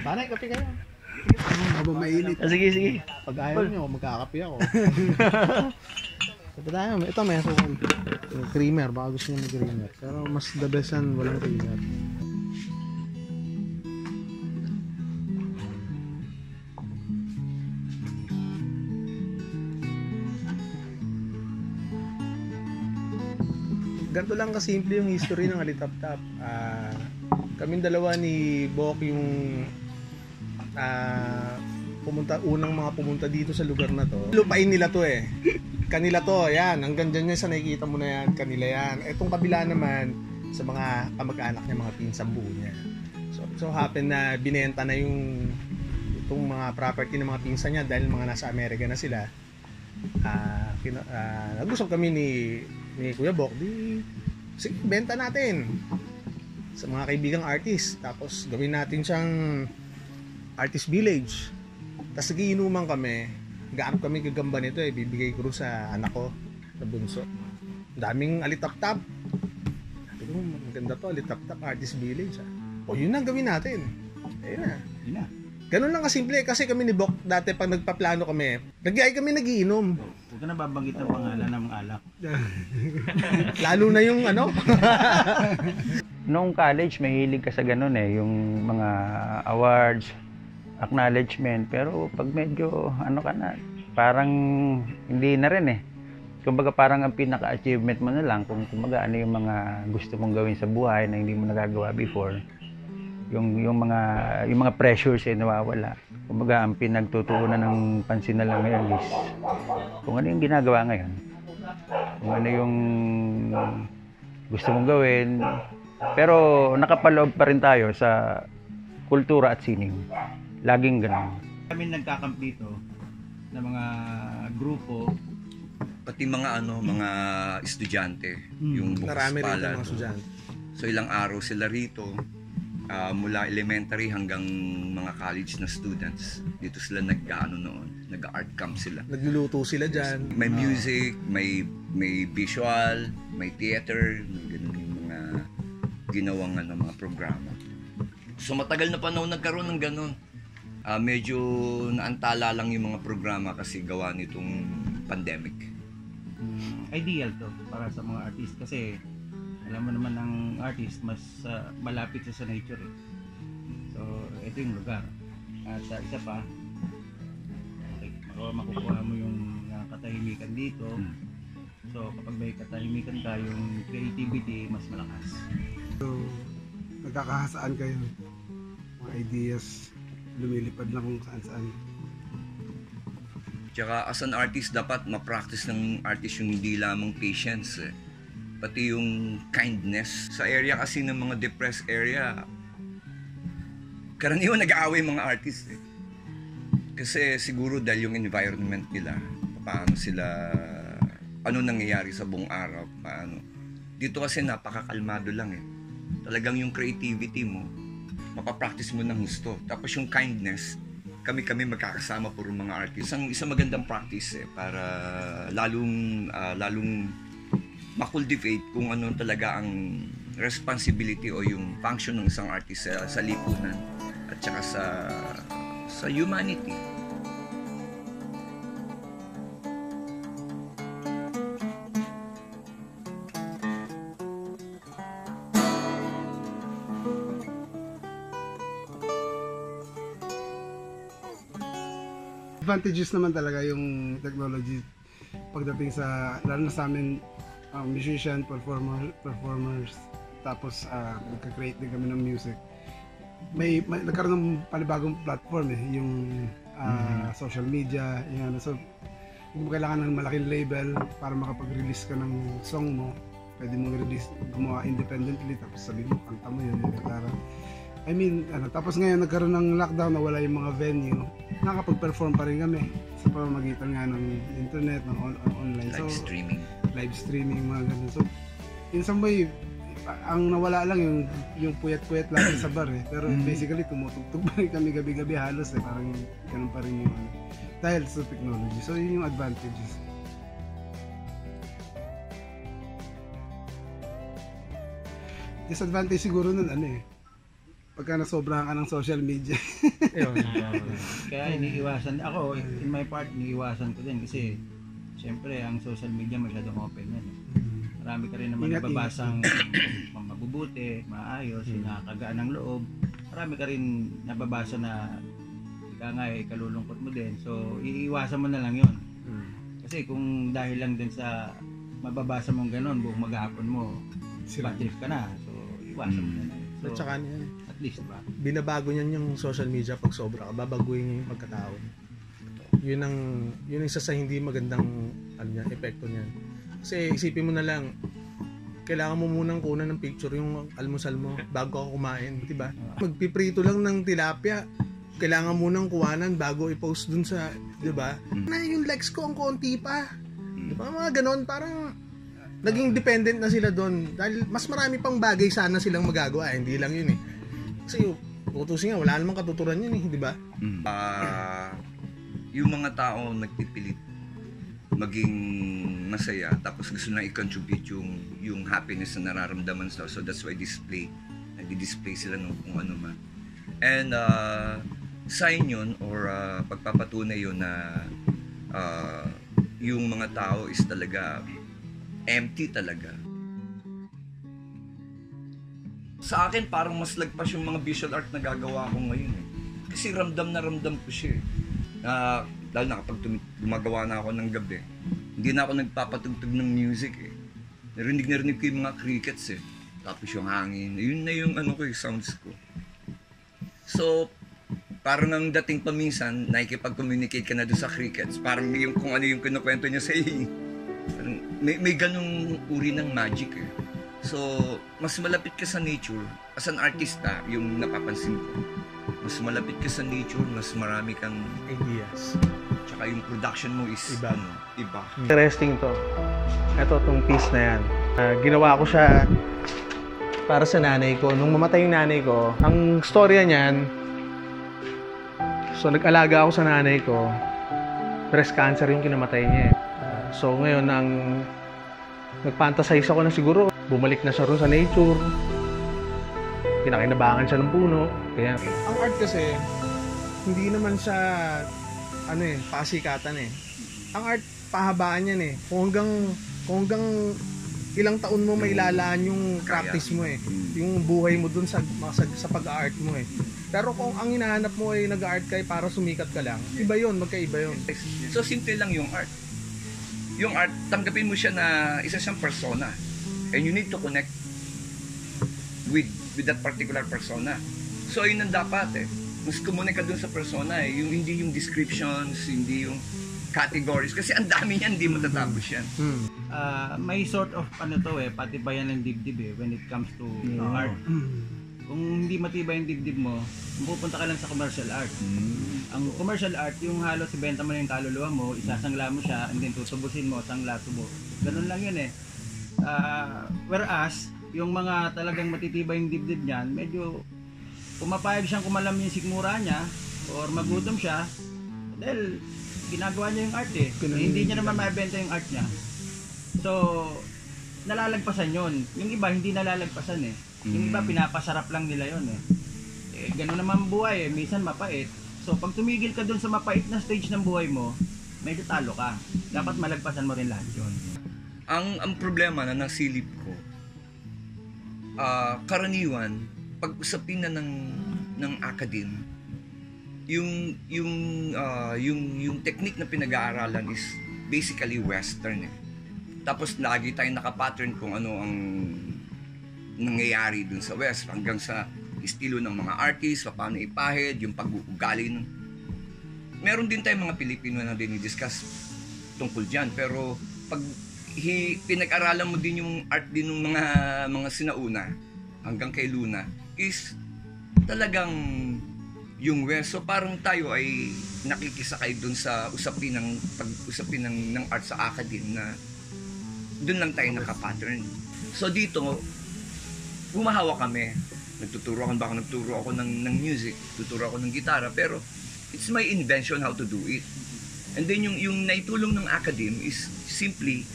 Panay, kape kayo. Habang mainit. Ah, sige, sige. Pag ayaw nyo, magkakape ako. Ito tayo, ito may asukal. Creamer, baka gusto nyo ng creamer. Pero mas the best yan, walang creamer. Ganito lang kasimple yung history ng Alitap-Tap. Ah, kaming dalawa ni Bok yung ah, pumunta unang mga pumunta dito sa lugar na to. Lupain nila to eh. Kanila to, yan. Hanggang dyan yan sa nakikita mo na yan. Kanila yan. Etong kabila naman sa mga kamag-anak niya, mga pinsang buo niya. So, so happen na binenta na yung itong mga property ng mga pinsan niya dahil mga nasa Amerika na sila. Ah, ah, nag-usap kami ni ni Kuya Bok, di sige, benta natin sa mga kaibigang artist. Tapos gawin natin siyang artist village. Tapos nagiinuman kami. Gaanap kami gagamba nito eh. Bibigay ko rin sa anak ko na bunso. Ang Daming alitap-tap. Sabi ko, maganda to, alitap-tap artist village. Ah. O yun na ang gawin natin. Ayun na. Yun na. Ganun lang kasimple kasi kami ni Bok dati pag nagpaplano kami, nagyay kami nagiinom. Huwag ka na babanggit ang pangalan ng mga alak. Lalo na yung ano, Noong college, mahilig ka sa ganun eh, yung mga awards, acknowledgement. Pero pag medyo, ano ka na, parang hindi na rin eh. Kumbaga parang ang pinaka-achievement mo na lang kung kumbaga ano yung mga gusto mong gawin sa buhay na hindi mo nagagawa before. Yung yung mga yung mga pressures ay nawawala. Kumbaga ang pinagtutuunan ng pansin na lang ngayon is kung ano yung ginagawa ngayon. Kung ano yung gusto mong gawin. Pero nakapaloob pa rin tayo sa kultura at sining. Laging ganun. Kami nagkakamp dito ng mga grupo. Pati mga ano, mga estudyante, yung bukas narami yung mga estudyante. So ilang araw sila rito, ah, mula elementary hanggang mga college na students. Dito sila nag-ano noon, nag-art camp sila. Nagluluto sila dyan. May music, may may visual, may theater, may ganun yung mga ginawang ano, mga programa. So matagal na panahon nagkaroon ng ganun. Ah, medyo naantala lang yung mga programa kasi gawa nitong pandemic. Mm, ideal to para sa mga artist kasi alam mo naman ang artist mas ah, malapit sa nature eh. So ito yung lugar. At ah, isa pa like, makukuha mo yung ah, katahimikan dito. Hmm. So kapag may katahimikan ka, yung creativity mas malakas. So, nagkakahasaan kayo. Mga ideas, lumilipad lang kung saan saan. Tsaka as an artist, dapat ma-practice ng artist yung hindi lamang patience eh. Pati yung kindness. Sa area kasi ng mga depressed area, karaniwan nag-aaway mga artist eh. Kasi siguro dahil yung environment nila, paano sila, ano nangyayari sa buong araw, paano. Dito kasi napakakalmado lang eh. Talagang yung creativity mo, mapapractice mo ng gusto. Tapos yung kindness, kami-kami magkakasama puro mga artists. Isang, isang magandang practice eh, para lalong, ah, lalong makultivate kung ano talaga ang responsibility o yung function ng isang artist sa, sa lipunan at saka sa sa humanity. Advantages naman talaga yung technology pagdating sa, lalo na sa amin, um, musician, performer, performers, tapos uh, nagka-create din kami ng music. May, may nagkaroon ng panibagong platform eh, yung ah, social media, ano, so hindi mo kailangan ng malaking label para makapag-release ka ng song mo. Pwede mong release, gumawa independently, tapos sabi mo, kanta mo yun, yung gitara. I mean, ano, tapos ngayon nagkaroon ng lockdown, nawala yung mga venue, nakapag-perform pa rin kami sa pamamagitan nga ng internet, ng on- on- online. Live so, streaming. live streaming, mga ganun. So, in some way, ang nawala lang yung yung puyat-puyat lagi sa bar eh. Pero basically, tumutugtog pa rin kami gabi-gabi halos eh. Parang ganun pa rin yung ano. Dahil sa technology. So, yun yung advantages. Disadvantage siguro nun ano eh. Pagka nasobrahan ka ng social media. Ayun. Kaya iniiwasan, ako, in my part, iniiwasan ko din kasi Siyempre, ang social media masyadong open yan. eh. Marami ka rin naman Ingat, nababasang mabubuti, maayos, Hmm. nakakagaan ng loob. Marami ka rin nababasa na ika nga eh, kalulungkot mo din. So, iiwasan mo na lang yon Hmm. Kasi kung dahil lang din sa mababasa mong ganun, buong maghapon mo, Sila. bad trip ka na. So, iwasan mo na lang. So, At saka niyan, at least, ba? binabago niyan yung social media pag sobra ka, babaguhin niya yung pagkatao. Yun ang yun ang isa sa hindi magandang ano niya, epekto niyan. Kasi isipin mo na lang kailangan mo munang kunan ng picture yung almusal mo bago ka kumain, 'di ba? Magpiprito lang ng tilapia, kailangan mo nang kuhanan bago i-post dun sa, 'di ba? Na yung likes ko ang konti pa. 'Di ba? Mga ganon, parang naging dependent na sila doon dahil mas marami pang bagay sana silang magagawa, eh, hindi lang yun eh. Kasi tutusin nga, wala namang katuturan yun eh, di ba? Ah, yung mga tao nagpipilit maging masaya tapos gusto na i-contribute yung yung happiness na nararamdaman sa so that's why display nagdi-display sila ng kung ano man. And uh, sign yun or uh, pagpapatunay yun na uh, yung mga tao is talaga empty talaga sa akin parang mas lagpas yung mga visual art na gagawa ko ngayon eh. Kasi ramdam na ramdam ko siya eh. Na, dahil na kapag gumagawa na ako ng gabi, hindi na ako nagpapatugtog ng music eh. Narinig na rinig ko yung mga crickets eh. Tapos yung hangin. Yun na yung ano ko yung sounds ko. So, parang ang dating pa minsan, nakikipag-communicate ka na doon sa crickets. Parang yung kung ano yung kinukwento niya sa iyo. Parang may, may ganung uri ng magic eh. So, mas malapit ka sa nature. As an artista, yung napapansin ko. Mas malapit ka sa nature, mas marami kang, Ideas. tsaka yung production mo is, Iba. ano, iba. Interesting to. Ito, tong piece na yan. Ah, ginawa ko siya para sa nanay ko. Nung mamatay yung nanay ko, ang storya niyan, so nag-alaga ako sa nanay ko, breast cancer yung kinamatay niya. Ah, so ngayon, ang nagfantasize ako na siguro, bumalik na siya ron sa nature, pinakinabangan siya ng puno. Kaya, ang art kasi, hindi naman siya, ano eh, pasikatan eh. Ang art, pahabaan yan eh. Kung hanggang, kung hanggang ilang taon mo may lalaan yung practice mo eh. Yung buhay mo dun sa, sa, sa pag-art mo eh. Pero kung ang hinahanap mo ay nag-art ka eh para sumikat ka lang, iba yun, magkaiba yun. So, simple lang yung art. Yung art, tanggapin mo siya na isa siyang persona. And you need to connect with with that particular persona. So, yun ang dapat eh. Mas kumunik ka dun sa persona eh. Yung, hindi yung descriptions, hindi yung categories. Kasi ang dami niyan, hindi matatapos yan. Hmm. Ah, may sort of ano to eh, patibayan ng dibdib eh when it comes to uh, art. Kung hindi matibay yung dibdib mo, pupunta ka lang sa commercial art. Ang commercial art, yung halos ibenta mo na yung kaluluwa mo, isasangla mo siya, and then tutubusin mo, sangla, tubo. Ganun lang yun eh. Ah, whereas, yung mga talagang matitibay yung dibdib niyan, medyo pumapayag siyang kumalam yung sikmura niya, or magutom siya, dahil ginagawa niya yung art eh. hindi niya naman mabenta yung art niya. So, nalalagpasan yon. Yung iba, hindi nalalagpasan eh. Yung iba, pinapasarap lang nila yon eh. Eh, ganun naman buhay eh. Minsan mapait. So, pag tumigil ka dun sa mapait na stage ng buhay mo, medyo talo ka. Dapat malagpasan mo rin lahat yun. Ang ang problema na nasilip ko ah karaniwan pag usapin na ng ng academe yung yung ah, yung yung technique na pinag-aaralan is basically western eh. Tapos lagi tayong nakapattern kung ano ang nangyayari dun sa west hanggang sa estilo ng mga artist, paano ipahid, yung pag-uugali ng meron din tayong mga Pilipino na dinidiscuss tungkol dyan. Pero pag hi, pinag-aralan mo din yung art din ng mga mga sinauna hanggang kay Luna is talagang yung West. So parang tayo ay nakikisakay dun sa usapin ng pag-usapin ng, ng art sa academe na dun lang tayo nakapattern. So dito, humahawa kami. Nagtuturo ako, baka nagturo ako ng, ng music, tuturo ako ng gitara, pero it's my invention how to do it. And then yung, yung naitulong ng academe is simply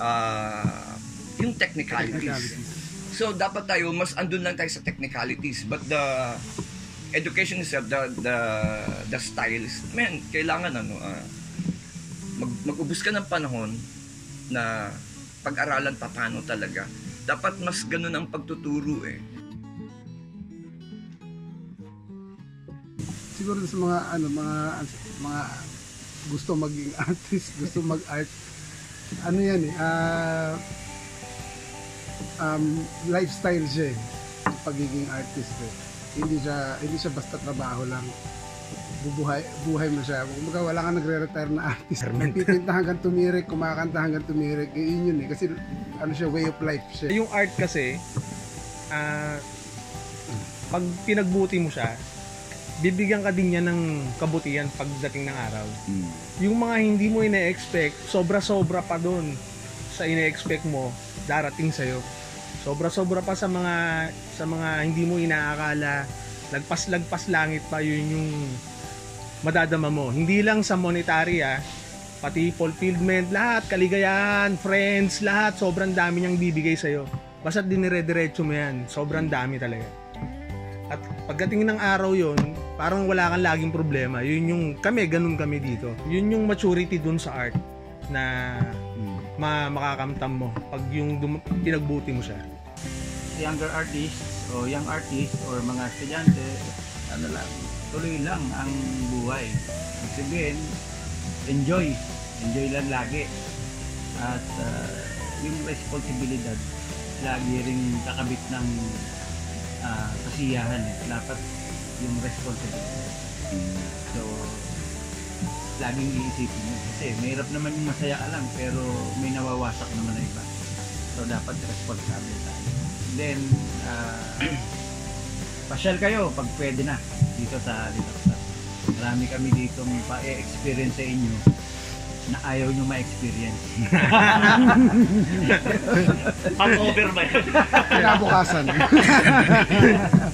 uh, yung technicalities. Technicalities. So dapat tayo mas andun lang tayo sa technicalities but the education itself the the the styles man kailangan ano ah, mag mag-ubos ka ng panahon na pag-aralan pa paano talaga. Dapat mas ganun ang pagtuturo eh. siguro sa mga ano mga mga gusto maging artist, gusto mag-art. Ano 'yan eh, ah um, lifestyle siya eh, pagiging artist eh. Hindi siya hindi siya basta trabaho lang. Bubuhay buhay mo siya. Kumbaga wala kang nagre-retire na artist. Nagpipinta hanggang tumirik, kumakanta hanggang tumirik. Eh, yun yun eh. Kasi ano siya, way of life siya. Yung art kasi, ah, pag pinagbuti mo siya, bibigyan ka din niya ng kabutihan pagdating ng araw. Yung mga hindi mo ina-expect, sobra-sobra pa doon sa ina-expect mo, darating sa'yo. Sobra-sobra pa sa mga sa mga hindi mo inaakala, lagpas-lagpas langit pa yun yung madadama mo. Hindi lang sa monetary ah, pati fulfillment, lahat, kaligayahan, friends, lahat, sobrang dami niyang bibigay sa'yo. Basta dinire-diretso mo yan, sobrang dami talaga. At pagdating ng araw yon parang wala kang laging problema. Yun yung, kami, ganun kami dito. Yun yung maturity dun sa art na ma makakamtam mo pag yung dum- pinagbuti mo siya. younger artists o young artists or mga estudyante, ano lang, tuloy lang ang buhay. Ibig sabihin, enjoy. Enjoy lang lagi. At ah, yung responsibilidad, lagi ring kakabit ng ah, kasiyahan. eh. Dapat yung responsibilidad. So, laging iisipin mo. Kasi mahirap naman yung masaya ka lang, pero may nawawasak naman na iba. So, dapat responsable tayo. Then, ah, pasyal kayo pag pwede na dito sa Litaksa. Marami kami dito pa-experience sa inyo na ayaw nyo ma-experience. Hangover ba yan? Kinabukasan.